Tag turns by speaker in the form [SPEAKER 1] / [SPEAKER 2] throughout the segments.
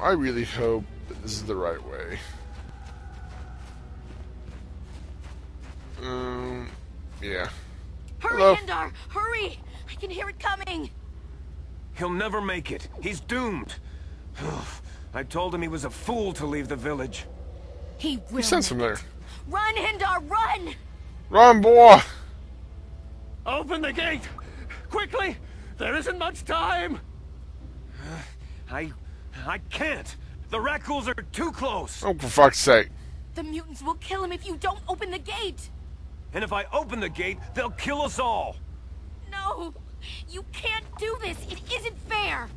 [SPEAKER 1] I really hope that this is the right way. Um, yeah.
[SPEAKER 2] Hurry,
[SPEAKER 1] Hello.
[SPEAKER 2] Hendar! Hurry! I can hear it coming!
[SPEAKER 3] He'll never make it. He's doomed. I told him he was a fool to leave the village.
[SPEAKER 2] He will.
[SPEAKER 1] He sent him there.
[SPEAKER 2] Run, Hendar, run!
[SPEAKER 1] Run, boy!
[SPEAKER 4] Open the gate! Quickly! There isn't much time!
[SPEAKER 3] I... I can't. The Rakghouls are too close.
[SPEAKER 1] Oh, for fuck's sake.
[SPEAKER 2] The mutants will kill him if you don't open the gate!
[SPEAKER 3] And if I open the gate, they'll kill us all.
[SPEAKER 2] No! You can't do this! It isn't fair!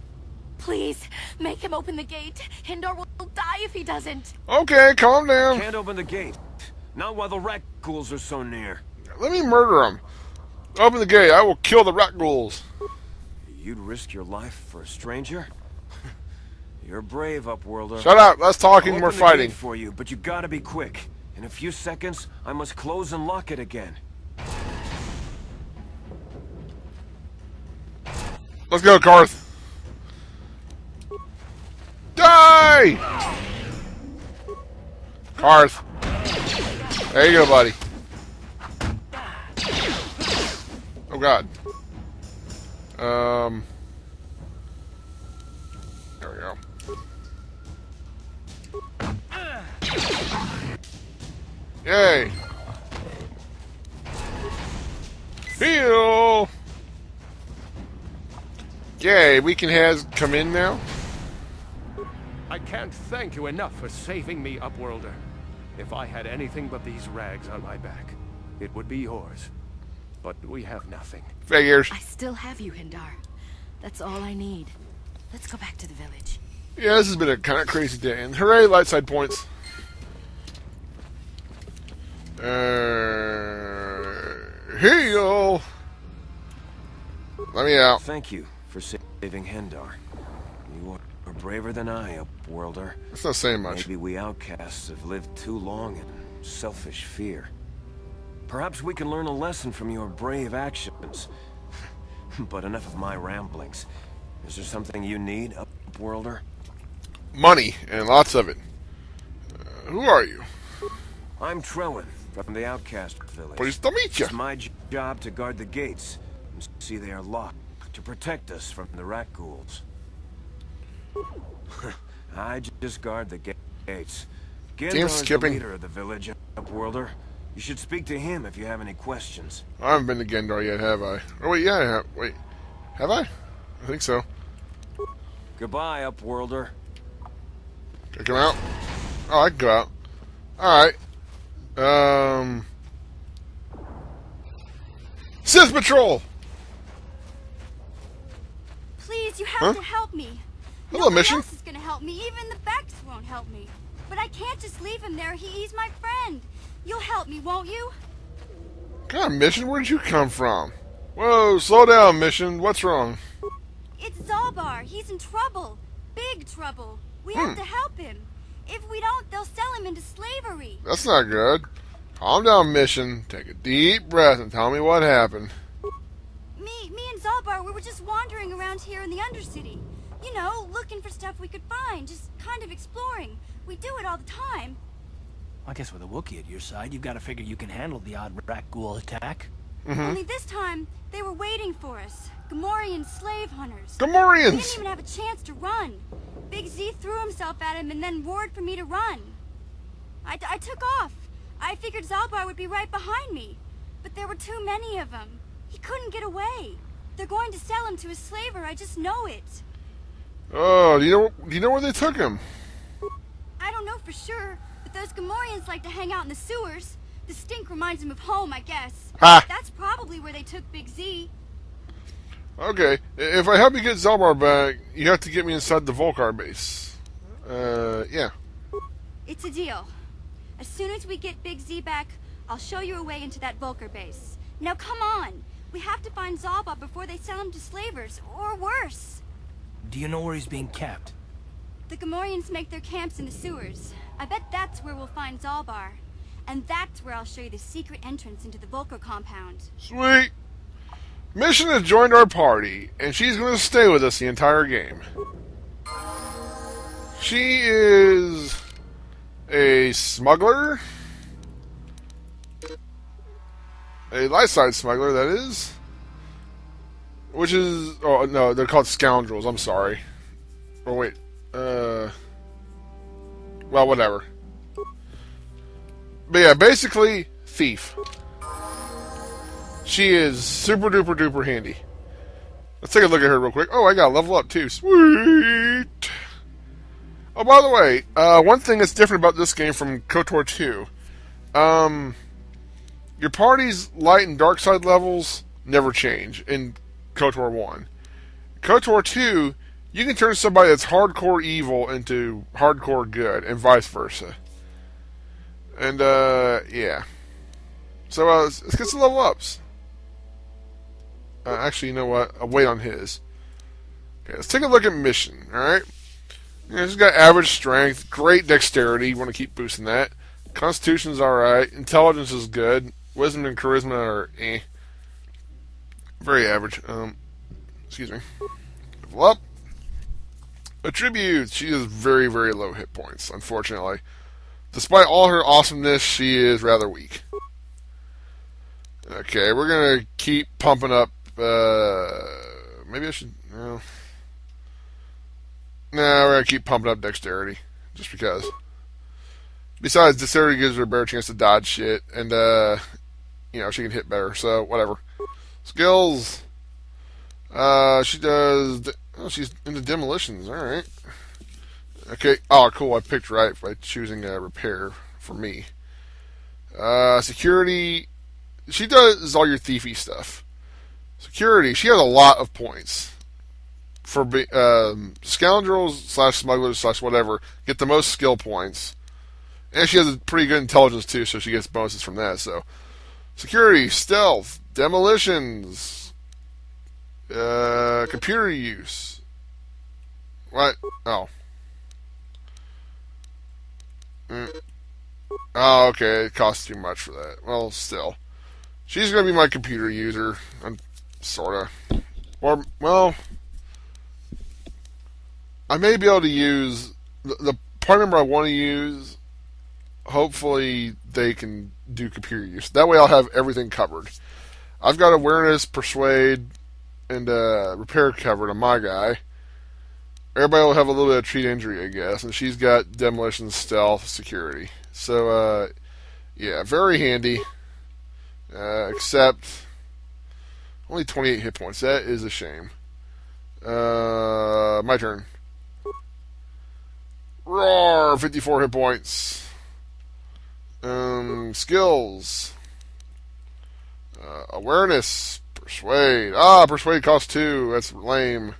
[SPEAKER 2] Please, make him open the gate. Hendar will die if he doesn't.
[SPEAKER 1] Okay, calm down.
[SPEAKER 3] Can't open the gate. Not while the Rakghouls are so near.
[SPEAKER 1] Let me murder him. Open the gate. I will kill the Rakghouls.
[SPEAKER 3] You'd risk your life for a stranger? You're brave, Upworlder.
[SPEAKER 1] Shut up. Less talking, we're fighting.
[SPEAKER 3] for you, but you gotta be quick. In a few seconds, I must close and lock it again.
[SPEAKER 1] Let's go, Carth. Die! Carth. There you go, buddy. Oh, God. Um. There we go. Yay! Heal! Yay, we can have come in now?
[SPEAKER 4] I can't thank you enough for saving me, Upworlder. If I had anything but these rags on my back, it would be yours. But we have nothing.
[SPEAKER 1] Figures.
[SPEAKER 2] I still have you, Hendar. That's all I need. Let's go back to the village.
[SPEAKER 1] Yeah, this has been a kind of crazy day. And hooray, light side points. Uh, heal! Let me out.
[SPEAKER 3] Thank you for saving Hendar. You are braver than I, Upworlder.
[SPEAKER 1] It's not saying much.
[SPEAKER 3] Maybe we outcasts have lived too long in selfish fear. Perhaps we can learn a lesson from your brave actions. but enough of my ramblings. Is there something you need, Upworlder?
[SPEAKER 1] Money, and lots of it. Uh, who are you?
[SPEAKER 3] I'm Trellin, from the Outcast Village.
[SPEAKER 1] Pleased to meet you.
[SPEAKER 3] It's my job to guard the gates and see they are locked to protect us from the Rakghouls. I just guard the ga- gates. Gendar's the
[SPEAKER 1] skipping.
[SPEAKER 3] leader of the village, Upworlder. You should speak to him if you have any questions.
[SPEAKER 1] I haven't been to Gendar yet, have I? Oh, wait, yeah, I have. Wait. Have I? I think so.
[SPEAKER 3] Goodbye, Upworlder.
[SPEAKER 1] Can I come out? Oh, I can go out. Alright. Um. Sith Patrol!
[SPEAKER 5] Please, you have
[SPEAKER 1] Huh?
[SPEAKER 5] to help me.
[SPEAKER 1] Hello,
[SPEAKER 5] Nobody
[SPEAKER 1] Mission.
[SPEAKER 5] else is gonna help me. Even the Beks won't help me. But I can't just leave him there. He, he's my friend. You'll help me, won't you?
[SPEAKER 1] Kind mission? Where'd you come from? Whoa, slow down, Mission. What's wrong?
[SPEAKER 5] It's Zaalbar. He's in trouble. Big trouble. We have
[SPEAKER 1] Hmm.
[SPEAKER 5] to help him. If we don't, they'll sell him into slavery.
[SPEAKER 1] That's not good. Calm down, Mission. Take a deep breath and tell me what happened.
[SPEAKER 5] Me, me and Zaalbar, we were just wandering around here in the Undercity. You know, looking for stuff we could find, just kind of exploring. We do it all the time.
[SPEAKER 6] I guess with a Wookiee at your side, you've got to figure you can handle the odd rat ghoul attack.
[SPEAKER 5] Only this time, they were waiting for us. Gamorrean slave hunters. Gamorreans! We didn't even have a chance to run. Big Z threw himself at him and then roared for me to run. I, I took off. I figured Zaalbar would be right behind me. But there were too many of them. He couldn't get away. They're going to sell him to a slaver, I just know it.
[SPEAKER 1] Oh, do you know? Do you know where they took him?
[SPEAKER 5] I don't know for sure, but those Gamorreans like to hang out in the sewers. The stink reminds them of home, I guess.
[SPEAKER 1] Ha!
[SPEAKER 5] That's probably where they took Big Z.
[SPEAKER 1] Okay, if I help you get Zaalbar back, you have to get me inside the Vulkar base. Uh, yeah.
[SPEAKER 5] It's a deal. As soon as we get Big Z back, I'll show you a way into that Vulkar base. Now come on! We have to find Zaalbar before they sell him to slavers, or worse.
[SPEAKER 6] Do you know where he's being kept?
[SPEAKER 5] The Gamorreans make their camps in the sewers. I bet that's where we'll find Zaalbar. And that's where I'll show you the secret entrance into the Vulkar compound.
[SPEAKER 1] Sweet. Mission has joined our party, and she's going to stay with us the entire game. She is a smuggler. A light side smuggler, that is. Which is. Oh, no, they're called scoundrels. I'm sorry. Oh, wait. Uh. Well, whatever. But yeah, basically, thief. She is super duper duper handy. Let's take a look at her real quick. Oh, I got level up too. Sweet. Oh, by the way, uh, one thing that's different about this game from KOTOR 2, um, your party's light and dark side levels never change in KOTOR 1. KOTOR 2, you can turn somebody that's hardcore evil into hardcore good, and vice versa. And, uh, yeah. So, uh, let's, let's get some level ups. Uh, actually, you know what? I'll wait on his. Okay, let's take a look at mission, alright? Yeah, he's got average strength, great dexterity. You want to keep boosting that. Constitution's alright. Intelligence is good. Wisdom and charisma are eh. Very average. Um, excuse me. Level up. Attributes. She has very, very low hit points, unfortunately. Despite all her awesomeness, she is rather weak. Okay, we're gonna keep pumping up. Uh, maybe I should. No. Nah, we're gonna keep pumping up dexterity, just because. Besides, dexterity gives her a better chance to dodge shit, and uh, you know she can hit better. So whatever. Skills. Uh, she does. Oh, she's into demolitions. All right. Okay. Oh, cool. I picked right by choosing a repair for me. Uh, security. She does all your thiefy stuff. Security. She has a lot of points for um, scoundrels slash smugglers slash whatever. Get the most skill points, and she has a pretty good intelligence too, so she gets bonuses from that. So, security, stealth, demolitions, uh, computer use. What? Oh. Mm. Oh, okay. It costs too much for that. Well, still. She's going to be my computer user. I'm sort of. Or, well. I may be able to use. The, the part number I want to use. Hopefully, they can do computer use. That way, I'll have everything covered. I've got awareness, persuade, and uh, repair covered on my guy. Everybody will have a little bit of treat injury, I guess, and she's got demolition, stealth, security. So, uh, yeah, very handy. Uh, except only 28 hit points. That is a shame. Uh, my turn. Roar! 54 hit points. Um, skills. Uh, awareness. Persuade. Ah, persuade costs two. That's lame.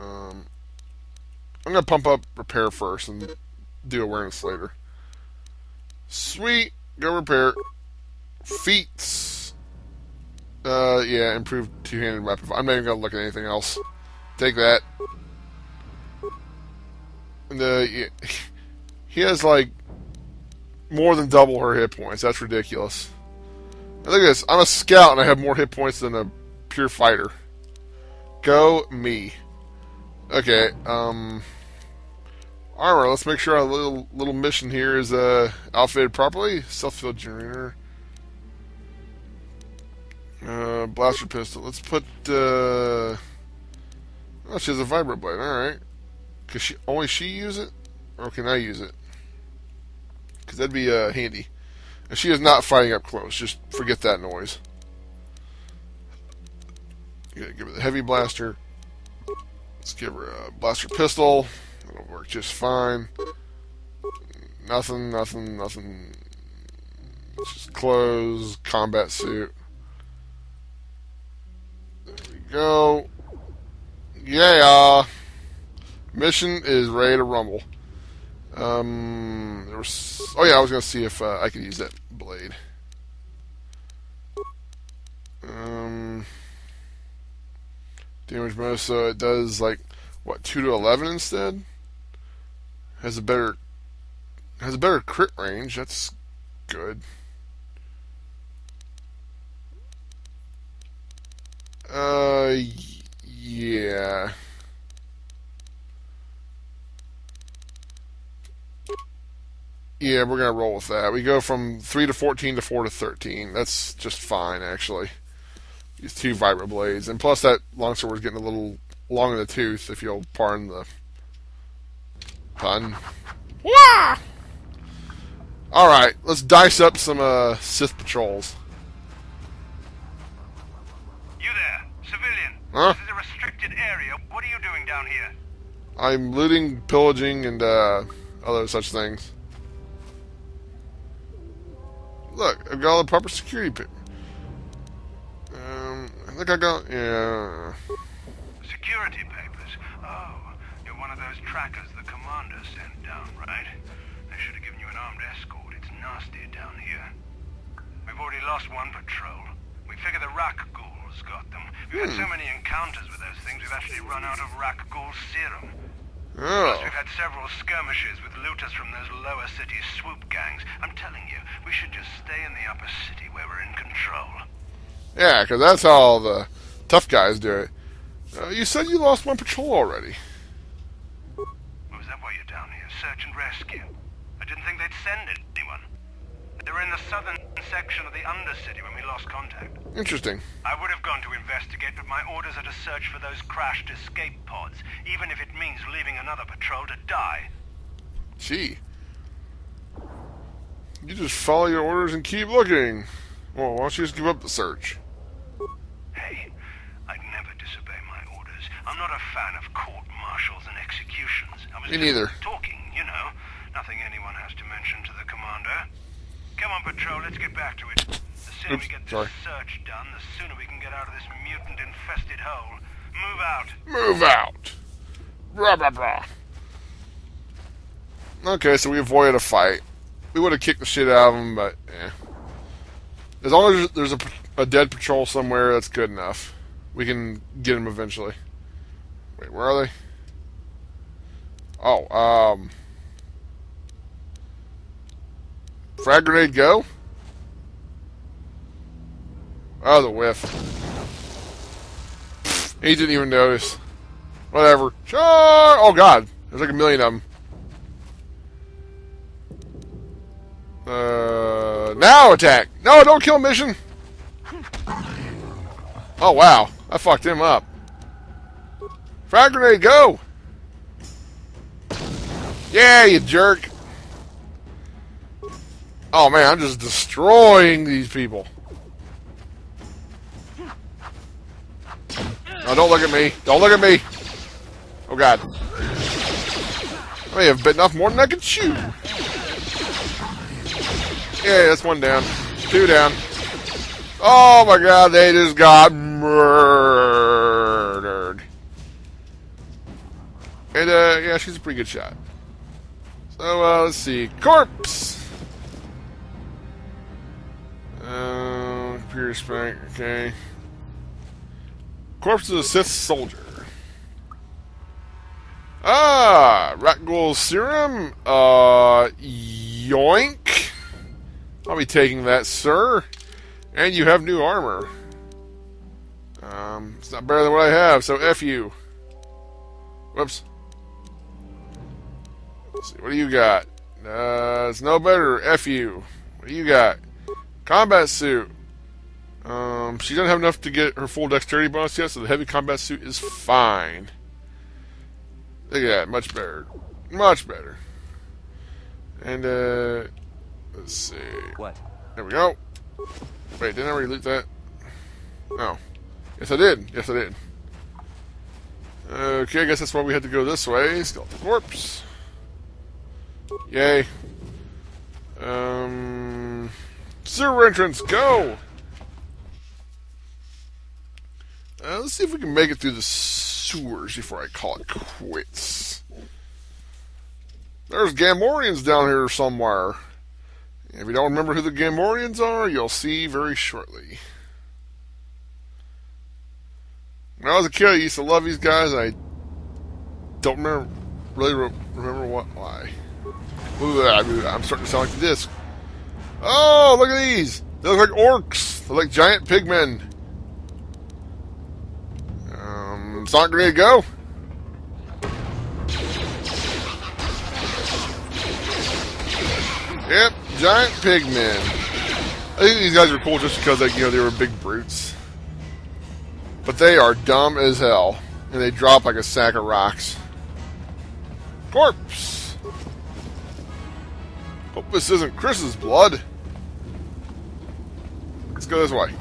[SPEAKER 1] Um, I'm gonna pump up repair first and do awareness later. Sweet. Go repair. Feats. Uh, yeah, improved two-handed weapon. I'm not even gonna look at anything else. Take that. And uh, yeah, he has like more than double her hit points. That's ridiculous. Now look at this. I'm a scout and I have more hit points than a pure fighter. Go me. Okay. Um. Armor. Let's make sure our little little mission here is uh outfitted properly. Self field generator. Uh, blaster pistol. Let's put. Uh, oh, she has a vibro blade. All right. Cause she only she use it, or can I use it? Cause that'd be uh, handy. And she is not fighting up close. Just forget that noise. Give her the heavy blaster. Let's give her a blaster pistol. It'll work just fine. Nothing, nothing, nothing. Just clothes, combat suit. There we go. Yeah. Mission is ready to rumble. Um, was. Oh yeah, I was gonna see if uh, I could use that blade. damage bonus, so it does like what two to eleven instead. Has a better has a better crit range. That's good. Uh, yeah. Yeah, we're gonna roll with that. We go from three to fourteen to four to thirteen. That's just fine, actually. These two vibroblades, and plus that longsword is getting a little long in the tooth, if you'll pardon the pun. Wah! All right, let's dice up some uh, Sith patrols.
[SPEAKER 7] You there, civilian.
[SPEAKER 1] Huh?
[SPEAKER 7] This is a restricted area. What are you doing down here?
[SPEAKER 1] I'm looting, pillaging, and uh, other such things. Look, I've got all the proper security. Yeah.
[SPEAKER 7] Security papers. Oh, you're one of those trackers the commander sent down, right? They should have given you an armed escort. It's nasty down here. We've already lost one patrol. We figure the Rak ghouls got them. We've had so many encounters with those things, we've actually run out of Rak ghoul serum. Plus,
[SPEAKER 1] Oh,
[SPEAKER 7] we've had several skirmishes with looters from those lower city swoop gangs. I'm telling you, we should just stay in the upper city where we're in control.
[SPEAKER 1] Yeah, because that's how all the tough guys do it. Uh, you said you lost one patrol already.
[SPEAKER 7] Was that why you're down here? Search and rescue? I didn't think they'd send anyone. They were in the southern section of the Undercity when we lost contact.
[SPEAKER 1] Interesting.
[SPEAKER 7] I would have gone to investigate, but my orders are to search for those crashed escape pods, even if it means leaving another patrol to die.
[SPEAKER 1] Gee, you just follow your orders and keep looking. Well, why don't you just give up the search?
[SPEAKER 7] Hey, I'd never disobey my orders. I'm not a fan of court-martials and executions. I was
[SPEAKER 1] Me neither.
[SPEAKER 7] talking, you know. Nothing anyone has to mention to the commander. Come on, patrol, let's get back to it. The sooner
[SPEAKER 1] Oops,
[SPEAKER 7] we get this
[SPEAKER 1] sorry.
[SPEAKER 7] search done, the sooner we can get out of this mutant-infested hole. Move out.
[SPEAKER 1] Move out. Rah, rah, rah. Okay, so we avoided a fight. We would have kicked the shit out of them, but eh. As long as there's a, a dead patrol somewhere, that's good enough. We can get them eventually. Wait, where are they? Oh, um. Frag grenade go? Oh, the whiff. He didn't even notice. Whatever. Sure. Oh God, there's like a million of them. Uh, now attack. No, don't kill mission. Oh wow, I fucked him up. Frag grenade, go. Yeah, you jerk. Oh man, I'm just destroying these people. No, don't look at me. Don't look at me. Oh god. I may have bitten off more than I could chew. Yeah, that's one down. Two down. Oh my god, they just got murdered. And uh yeah, she's a pretty good shot. So uh let's see. Corpse! Uh computer spec, okay. Corpse of a Sith soldier. Ah, Rakghoul serum. Uh, yoink. I'll be taking that, sir. And you have new armor. Um, it's not better than what I have, so F you. Whoops. Let's see, what do you got? Uh, it's no better. F you. What do you got? Combat suit. Um, she doesn't have enough to get her full dexterity bonus yet, so the heavy combat suit is fine. Look at that, much better. Much better. And, uh, let's see.
[SPEAKER 3] What?
[SPEAKER 1] There we go. Wait, didn't I already loot that? No. Yes, I did. Yes, I did. Okay, I guess that's why we had to go this way. Skeleton corpse. Yay. Um, sewer entrance, go! Uh, let's see if we can make it through the sewers before I call it quits. There's Gamorreans down here somewhere. If you don't remember who the Gamorreans are, you'll see very shortly. When I was a kid, I used to love these guys. I don't remember really re- remember what why. Ooh, I'm starting to sound like the disc. Oh, look at these! They look like orcs. They're like giant pigmen. Um, Sonic grenade, go! Yep, giant pigmen. I think these guys are cool just because, like, you know, they were big brutes. But they are dumb as hell. And they drop like a sack of rocks. Corpse! Hope this isn't Chris's blood. Let's go this way.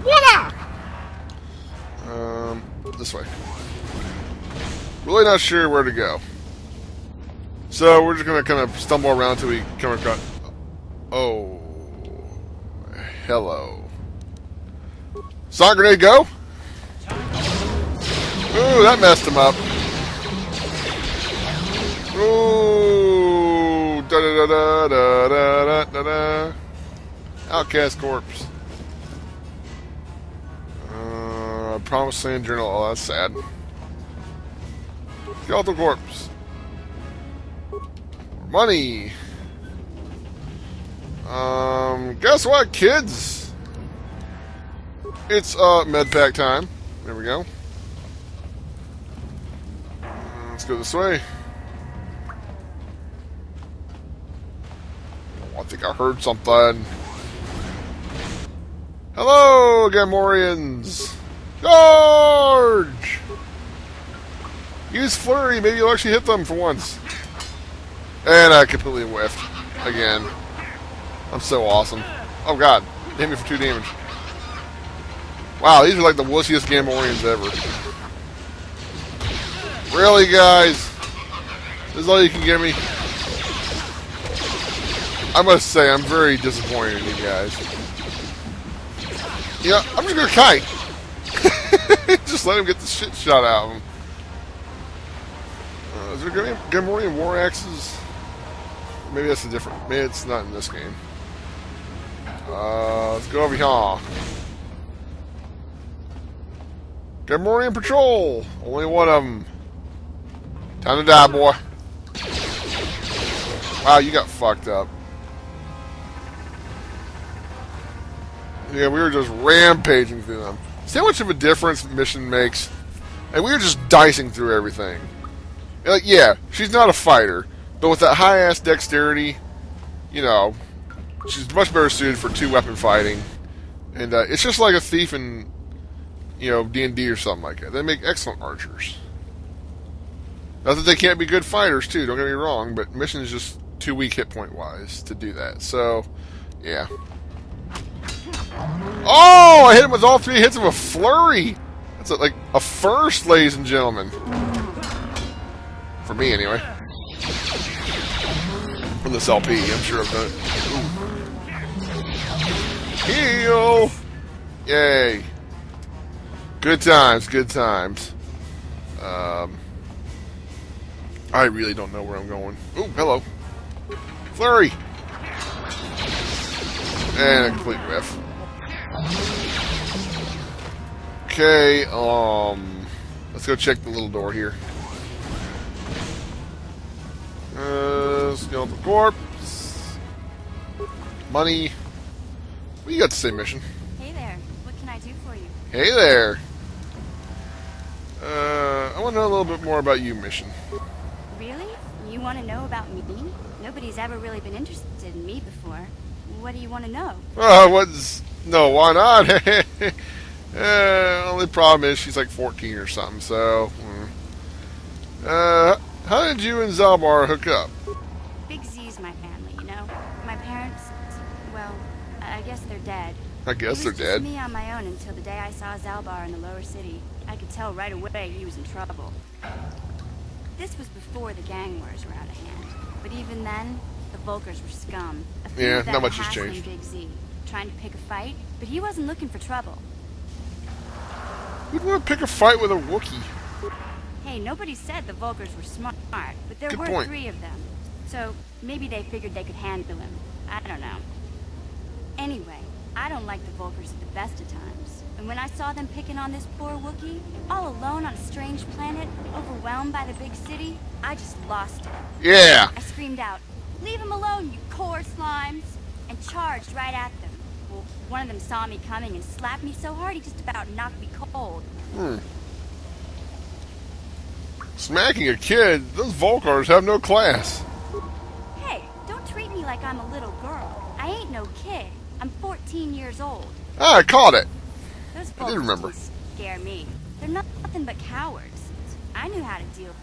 [SPEAKER 1] Voila! Um, this way. Really not sure where to go. So we're just gonna kind of stumble around until we come across. Oh, hello. Sonic grenade, go! Ooh, that messed him up. Ooh, da da da da da da da da. Outcast corpse. Uh, Promised Land Journal. Oh, that's sad. Skeletal corpse. Money. Um, guess what, kids? It's uh med pack time. There we go. Let's go this way. Oh, I think I heard something. Hello, Gamorreans! Charge! Use flurry, maybe you'll actually hit them for once. And I completely whiffed. Again. I'm so awesome. Oh god. Hit me for two damage. Wow, these are like the wussiest Gamorreans ever. Really, guys? This is all you can give me? I must say, I'm very disappointed in you guys. Yeah, I'm just gonna kite. just let him get the shit shot out of him. Uh, is there Gam- Gamorrean war axes? Maybe that's a different. Maybe it's not in this game. Uh, let's go over here. Gamorrean patrol. Only one of them. Time to die, boy. Wow, you got fucked up. Yeah, we were just rampaging through them. See how much of a difference mission makes? And we were just dicing through everything. Like, yeah, she's not a fighter, but with that high-ass dexterity, you know, she's much better suited for two-weapon fighting. And uh, it's just like a thief in, you know, D&D or something like that. They make excellent archers. Not that they can't be good fighters, too, don't get me wrong, but mission is just too weak hit point-wise to do that. So, yeah. Oh, I hit him with all three hits of a flurry. That's a, like a first, ladies and gentlemen. For me, anyway. This LP, I'm sure I've done it. Heal! Yay. Good times, good times. Um, I really don't know where I'm going. Ooh, hello. Flurry! And a complete riff. Okay, um, let's go check the little door here. Uh, skeletal corpse. Money. What you got to say, mission?
[SPEAKER 5] Hey there. What can I do for you?
[SPEAKER 1] Hey there. Uh, I want to know a little bit more about you, mission.
[SPEAKER 5] Really? You want to know about me? Nobody's ever really been interested in me before. What do you want to know?
[SPEAKER 1] Uh, what's no? Why not? uh, only problem is she's like 14 or something. So, mm. uh, how did you and Zaalbar hook up?
[SPEAKER 5] I guess they're dead. me on my own until the day I saw Zaalbar in the lower city. I could tell right away he was in trouble. This was before the gang wars were out of hand. But even then, the Vulkars were scum.
[SPEAKER 1] Yeah, not much has changed.
[SPEAKER 5] Big Z, trying to pick a fight, but he wasn't looking for trouble.
[SPEAKER 1] Who'd want to pick a fight with a Wookiee?
[SPEAKER 5] Hey, nobody said the Vulkars were smart, but there
[SPEAKER 1] Good
[SPEAKER 5] were
[SPEAKER 1] point.
[SPEAKER 5] three of them. So maybe they figured they could handle him. I don't know. Anyway, I don't like the Vulkars at the best of times. And when I saw them picking on this poor Wookiee, all alone on a strange planet, overwhelmed by the big city, I just lost it.
[SPEAKER 1] Yeah.
[SPEAKER 5] I screamed out, Leave him alone, you core slimes! And charged right at them. Well, one of them saw me coming and slapped me so hard he just about knocked me cold.
[SPEAKER 1] Hmm. Smacking a kid? Those Vulkars have no class.
[SPEAKER 5] Hey, don't treat me like I'm a little girl. I ain't no kid. I'm 14 years old.
[SPEAKER 1] Ah, I caught it.
[SPEAKER 5] Those
[SPEAKER 1] I
[SPEAKER 5] folks
[SPEAKER 1] do remember.
[SPEAKER 5] scare me. They're nothing but cowards. I knew how to deal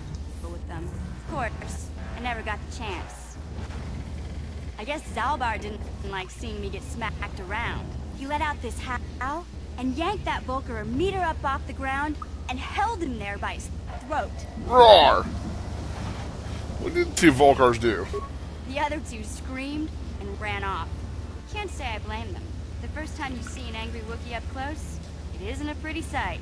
[SPEAKER 5] with them. Of course, I never got the chance. I guess Zaalbar didn't like seeing me get smacked around. He let out this howl and yanked that Vulkar a meter up off the ground and held him there by his throat.
[SPEAKER 1] Roar! What did the two Vulkars do?
[SPEAKER 5] The other two screamed and ran off. Can't say I blame them. The first time you see an angry Wookiee up close, it isn't a pretty sight.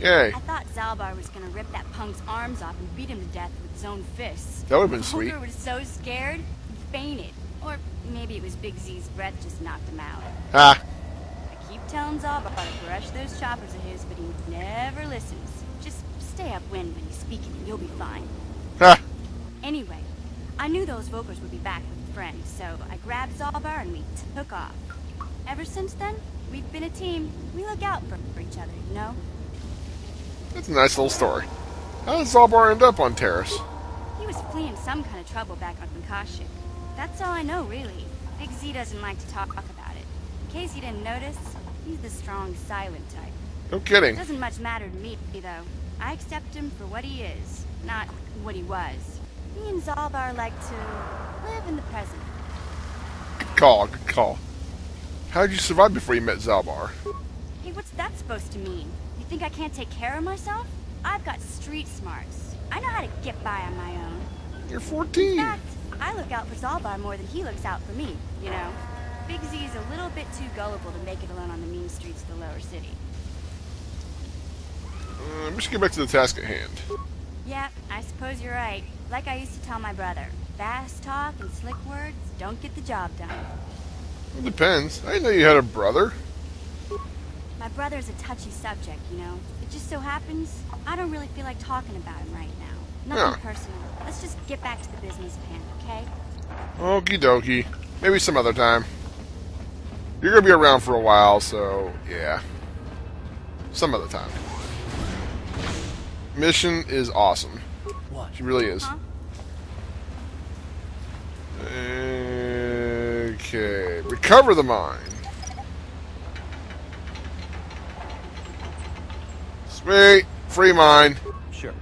[SPEAKER 1] Yay.
[SPEAKER 5] I thought Zaalbar was gonna rip that punk's arms off and beat him to death with his own fists.
[SPEAKER 1] That would've been sweet.
[SPEAKER 5] Vulkar was so scared, he fainted. Or maybe it was Big Z's breath just knocked him out.
[SPEAKER 1] Ah,
[SPEAKER 5] I keep telling Zaalbar to brush those choppers of his, but he never listens. Just stay upwind when he's speaking and you'll be fine.
[SPEAKER 1] ah.
[SPEAKER 5] Anyway, I knew those Vulkars would be back with friends, so I grabbed Zaalbar and we took off. Ever since then, we've been a team. We look out for, for each other, you know?
[SPEAKER 1] That's a nice little story. How did Zaalbar end up on Taris?
[SPEAKER 5] He was fleeing some kind of trouble back on Kashyyyk. That's all I know, really. Big Z doesn't like to talk about it. In case you didn't notice, he's the strong, silent type.
[SPEAKER 1] No kidding.
[SPEAKER 5] Doesn't much matter to me, though. I accept him for what he is, not what he was. Me and Zaalbar like to live in the present.
[SPEAKER 1] Good call, good call. How did you survive before you met Zaalbar?
[SPEAKER 5] Hey, what's that supposed to mean? You think I can't take care of myself? I've got street smarts. I know how to get by on my own.
[SPEAKER 1] You're 14.
[SPEAKER 5] In fact, I look out for Zaalbar more than he looks out for me, you know? Big Z is a little bit too gullible to make it alone on the mean streets of the lower city.
[SPEAKER 1] Uh, we should get back to the task at hand.
[SPEAKER 5] Yeah, I suppose you're right. Like I used to tell my brother, fast talk and slick words don't get the job done.
[SPEAKER 1] It depends. I didn't know you had a brother.
[SPEAKER 5] My brother's a touchy subject, you know? It just so happens I don't really feel like talking about him right now. Nothing
[SPEAKER 1] Yeah.
[SPEAKER 5] personal. Let's just get back to the business hand, okay?
[SPEAKER 1] Okie dokie. Maybe some other time. You're gonna be around for a while, so yeah. Some other time. Mission is awesome.
[SPEAKER 6] What?
[SPEAKER 1] She really is.
[SPEAKER 5] Huh?
[SPEAKER 1] Okay. Recover the mine. Sweet. Free mine.
[SPEAKER 3] Sure.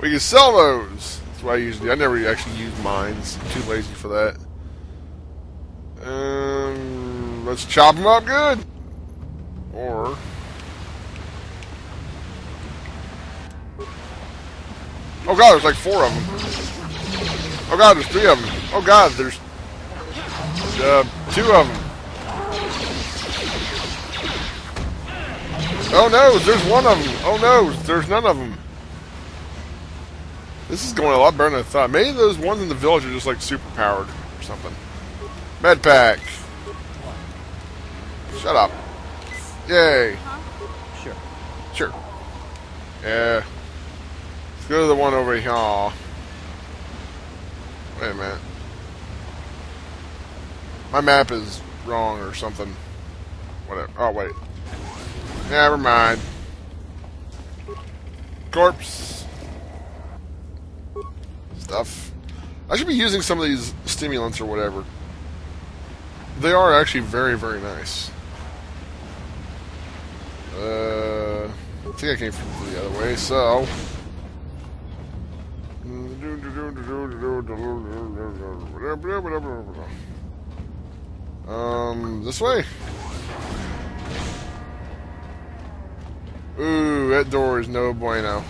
[SPEAKER 1] We can sell those. That's why I usually. I never actually use mines. I'm too lazy for that. Um, let's chop them up good. Or oh god, there's like four of them. Oh god, there's three of them. Oh god, there's uh, two of them. Oh no, there's one of them. Oh no, there's none of them. This is going a lot better than I thought. Maybe those ones in the village are just like super powered or something. Med pack. Shut up. Yay.
[SPEAKER 3] Sure.
[SPEAKER 1] Sure. Yeah. Go to the one over here. Wait a minute. My map is wrong or something. Whatever. Oh, wait. Never mind. Corpse. Stuff. I should be using some of these stimulants or whatever. They are actually very, very nice. Uh, I think I came from the other way, so. Um, this way. Ooh, that door is no bueno.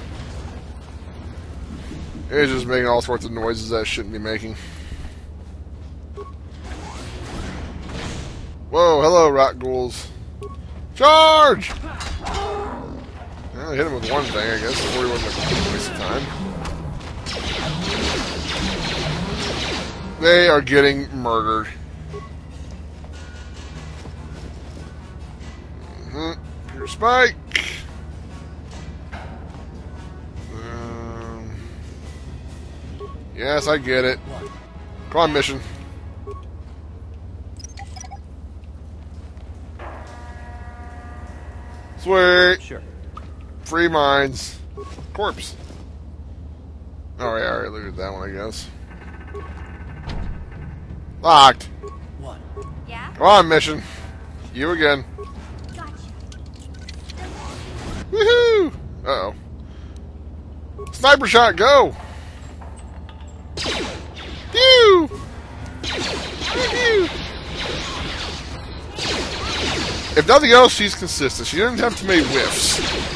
[SPEAKER 1] It's just making all sorts of noises that it shouldn't be making. Whoa, hello, Rakghouls. Charge! Well, I hit him with one thing, I guess, before he wasn't a waste of time. They are getting murdered. Mm-hmm. Here's Spike. Um, yes, I get it. Come on, mission. Sweet.
[SPEAKER 3] Sure.
[SPEAKER 1] Free mines. Corpse. Alright, I already looted that one, I guess. Locked.
[SPEAKER 6] What?
[SPEAKER 5] Yeah?
[SPEAKER 1] Come on, mission. You again.
[SPEAKER 5] Gotcha.
[SPEAKER 1] Woohoo! Uh oh. Sniper shot, go! Pew! Pew! If nothing else, she's consistent. She doesn't have too many whiffs.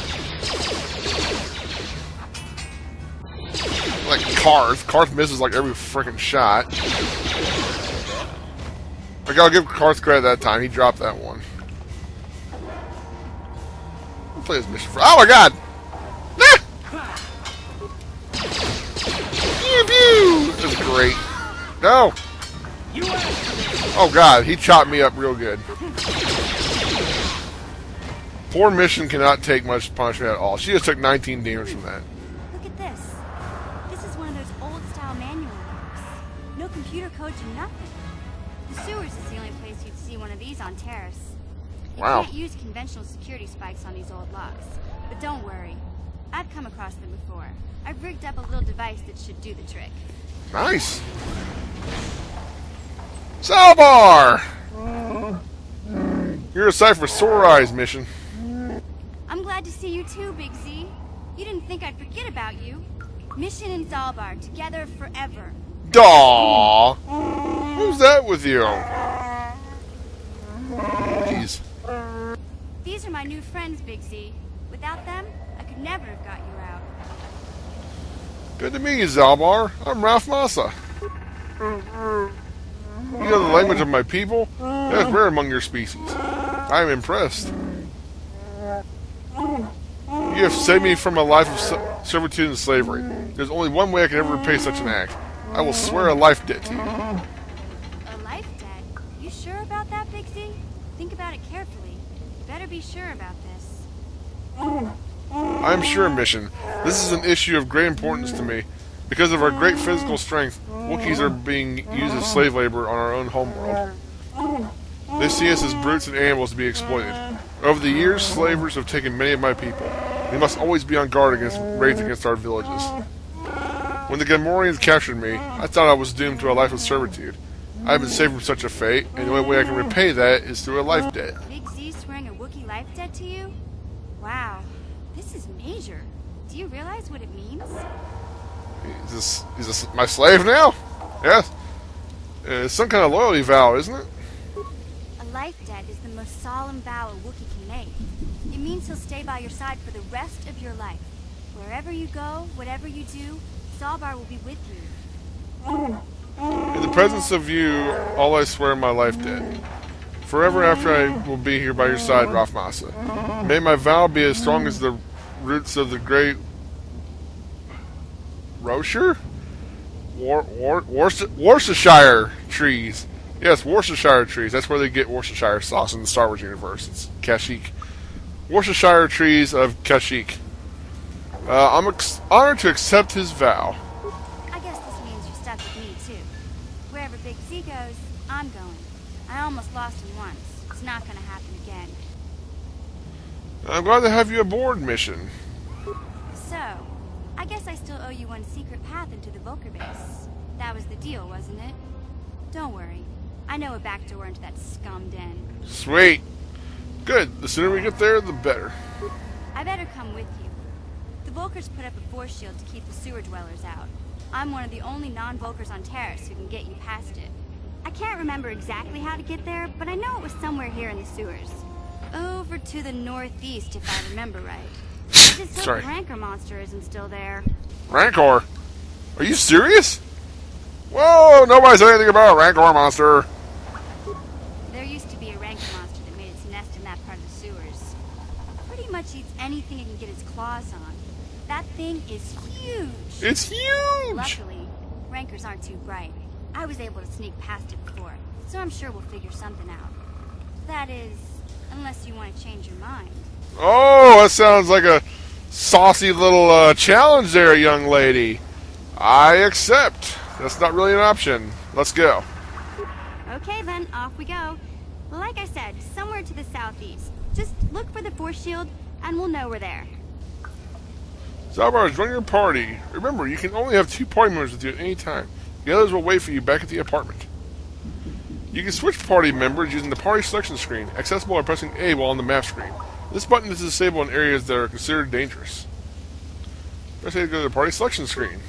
[SPEAKER 1] Carth. Carth misses like every freaking shot. Like, I'll give Carth credit that time. He dropped that one. I'll play this mission for. Oh my god! This is great. No! Oh god, he chopped me up real good. Poor Mission cannot take much punishment at all. She just took 19 damage from that.
[SPEAKER 5] Codes or nothing. The sewers is the only place you'd see one of these on Taris. You
[SPEAKER 1] Wow.
[SPEAKER 5] can't use conventional security spikes on these old locks. But don't worry. I've come across them before. I've rigged up a little device that should do the trick.
[SPEAKER 1] Nice. Zaalbar! You're a sight for sore eyes, Mission.
[SPEAKER 5] I'm glad to see you too, Big Z. You didn't think I'd forget about you. Mission and Zaalbar, together forever.
[SPEAKER 1] Daw! Who's that with you? Jeez.
[SPEAKER 5] These are my new friends, Big Z. Without them, I could never have got you out.
[SPEAKER 1] Good to meet you, Zaalbar. I'm Ralph Massa. You know the language of my people? That's rare among your species. I am impressed. You have saved me from a life of servitude and slavery. There's only one way I can ever repay such an act. I will swear a life debt to you.
[SPEAKER 5] A life debt? You sure about that, Z? Think about it carefully. You Better be sure about this.
[SPEAKER 1] I'm sure, Mission. This is an issue of great importance to me. Because of our great physical strength, Wookiees are being used as slave labor on our own homeworld. They see us as brutes and animals to be exploited. Over the years, slavers have taken many of my people. We must always be on guard against raids against our villages. When the Gamorreans captured me, I thought I was doomed to a life of servitude. I have been saved from such a fate, and the only way I can repay that is through a life debt.
[SPEAKER 5] Big Z swearing a Wookiee life debt to you? Wow, this is major. Do you realize what it means?
[SPEAKER 1] Is this, is this my slave now? Yes. Uh, it's some kind of loyalty vow, isn't it?
[SPEAKER 5] A life debt is the most solemn vow a Wookiee can make. It means he'll stay by your side for the rest of your life. Wherever you go, whatever you do, Zaalbar will be with you.
[SPEAKER 1] In the presence of you, all I swear my life debt. Forever after I will be here by your side, Rafmasa. May my vow be as strong as the roots of the great Rocher? War, War, Worcester, Worcestershire trees. Yes, Worcestershire trees. That's where they get Worcestershire sauce in the Star Wars universe. It's Kashyyyk. Worcestershire trees of Kashyyyk. Uh, I'm ex- honored to accept his vow.
[SPEAKER 5] I guess this means you're stuck with me, too. Wherever Big Z goes, I'm going. I almost lost him once. It's not gonna happen again.
[SPEAKER 1] I'm glad to have you aboard, Mission.
[SPEAKER 5] So, I guess I still owe you one secret path into the Vulkar base. That was the deal, wasn't it? Don't worry. I know a back door into that scum den.
[SPEAKER 1] Sweet. Good. The sooner we get there, the better.
[SPEAKER 5] I better come with you. The Vulkars put up a force shield to keep the sewer dwellers out. I'm one of the only non-Vulkars on Taris who can get you past it. I can't remember exactly how to get there, but I know it was somewhere here in the sewers. Over to the northeast, if I remember right. I just hope
[SPEAKER 1] Sorry.
[SPEAKER 5] the Rancor monster isn't still there.
[SPEAKER 1] Rancor. Are you serious? Whoa, nobody said anything about a Rancor monster.
[SPEAKER 5] There used to be a Rancor monster that made its nest in that part of the sewers. Pretty much eats anything it can get its claws on. That thing is huge.
[SPEAKER 1] It's huge.
[SPEAKER 5] Luckily, rancors aren't too bright. I was able to sneak past it before, so I'm sure we'll figure something out. That is, unless you want to change your mind.
[SPEAKER 1] Oh, that sounds like a saucy little uh, challenge there, young lady. I accept. That's not really an option. Let's go.
[SPEAKER 5] Okay then, off we go. Like I said, somewhere to the southeast. Just look for the force shield, and we'll know we're there.
[SPEAKER 1] Zaalbar, join your party. Remember, you can only have two party members with you at any time. The others will wait for you back at the apartment. You can switch party members using the party selection screen, accessible by pressing A while on the map screen. This button is disabled in areas that are considered dangerous. Press A to go to the party selection screen.